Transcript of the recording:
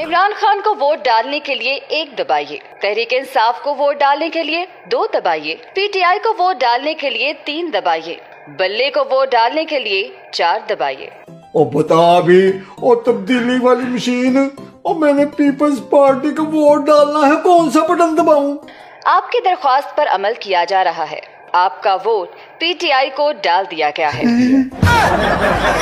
इमरान खान को वोट डालने के लिए एक दबाइए। तहरीक इंसाफ को वोट डालने के लिए दो दबाइए। पीटीआई को वोट डालने के लिए तीन दबाइए। बल्ले को वोट डालने के लिए चार दबाइए। ओ बता भी ओ तब्दीली वाली मशीन और मैंने पीपल्स पार्टी को वोट डालना है कौन सा बटन दबाऊं? आपकी दरख्वास्त पर अमल किया जा रहा है। आपका वोट पीटीआई को डाल दिया गया है।